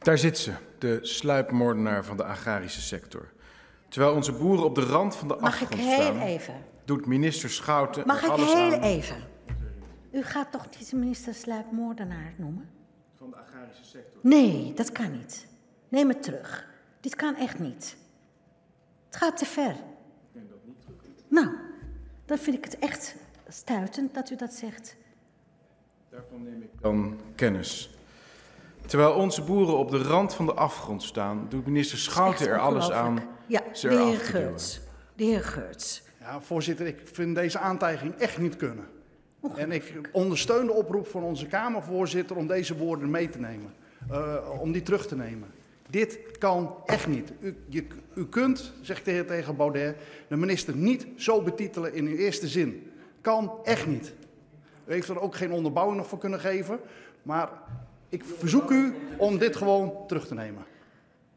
Daar zit ze, de sluipmoordenaar van de agrarische sector. Terwijl onze boeren op de rand van de Mag ik afgrond heel staan, even? doet minister Schouten Mag er ik alles heel aan even? U gaat toch niet de minister sluipmoordenaar noemen? van de agrarische sector. Nee, dat kan niet. Neem het terug. Dit kan echt niet. Het gaat te ver. Nou, dan vind ik het echt stuitend dat u dat zegt. Daarvan neem ik dan kennis. Terwijl onze boeren op de rand van de afgrond staan, doet minister Schouten er alles aan. Ja, ze de heer. Geurts. De heer Geurts. Ja, voorzitter, ik vind deze aantijging echt niet kunnen. En ik ondersteun de oproep van onze Kamervoorzitter om deze woorden mee te nemen. eh, om die terug te nemen. Dit kan echt niet. U, je, u kunt, zegt de heer tegen Baudet, de minister niet zo betitelen in uw eerste zin. Kan echt niet. U heeft er ook geen onderbouwing nog voor kunnen geven. Maar ik verzoek u om dit gewoon terug te nemen.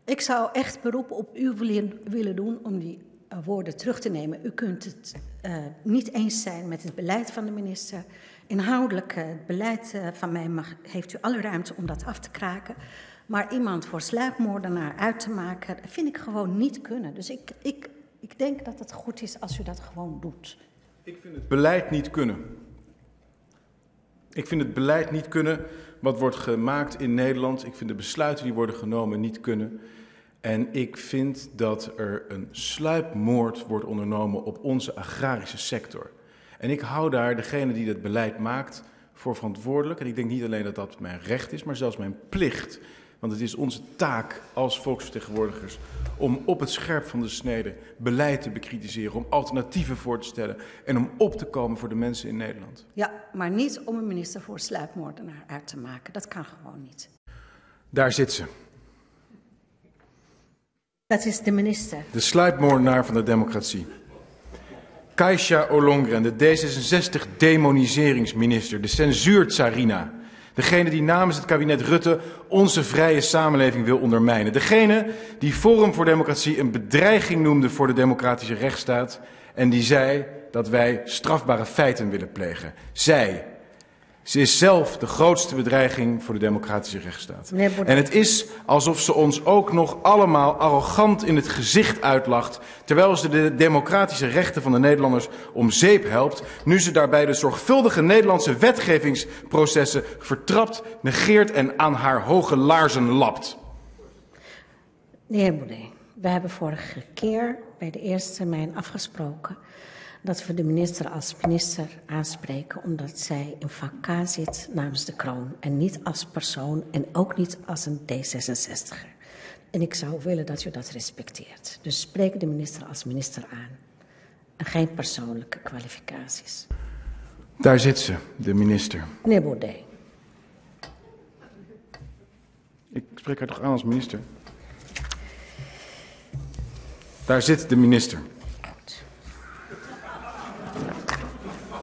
Ik zou echt beroep op u willen, willen doen om die eh, woorden terug te nemen. U kunt het eh, niet eens zijn met het beleid van de minister. Inhoudelijk, eh, het beleid eh, van mij mag, heeft u alle ruimte om dat af te kraken. Maar iemand voor sluipmoordenaar uit te maken, vind ik gewoon niet kunnen. Dus ik, ik, ik denk dat het goed is als u dat gewoon doet. Ik vind het beleid niet kunnen. Ik vind het beleid niet kunnen wat wordt gemaakt in Nederland. Ik vind de besluiten die worden genomen niet kunnen. En ik vind dat er een sluipmoord wordt ondernomen op onze agrarische sector. En ik hou daar degene die dat beleid maakt voor verantwoordelijk. En ik denk niet alleen dat dat mijn recht is, maar zelfs mijn plicht. Want het is onze taak als volksvertegenwoordigers om op het scherp van de snede beleid te bekritiseren, om alternatieven voor te stellen en om op te komen voor de mensen in Nederland. Ja, maar niet om een minister voor sluipmoordenaar uit te maken. Dat kan gewoon niet. Daar zit ze, Dat is de minister. de sluipmoordenaar van de democratie. Kaisha Olongren, de D66-demoniseringsminister, de censuur-tsarina. Degene die namens het kabinet Rutte onze vrije samenleving wil ondermijnen. Degene die Forum voor Democratie een bedreiging noemde voor de democratische rechtsstaat. En die zei dat wij strafbare feiten willen plegen. Zij. Ze is zelf de grootste bedreiging voor de democratische rechtsstaat. Meneer. En het is alsof ze ons ook nog allemaal arrogant in het gezicht uitlacht, terwijl ze de democratische rechten van de Nederlanders om zeep helpt, nu ze daarbij de zorgvuldige Nederlandse wetgevingsprocessen vertrapt, negeert en aan haar hoge laarzen lapt. De heer Baudet, we hebben vorige keer bij de eerste termijn afgesproken dat we de minister als minister aanspreken omdat zij in vak K zit namens de kroon en niet als persoon en ook niet als een D66er. En ik zou willen dat u dat respecteert. Dus spreek de minister als minister aan en geen persoonlijke kwalificaties. Daar zit ze, de minister. Meneer Baudet, Ik spreek haar toch aan als minister? Daar zit de minister.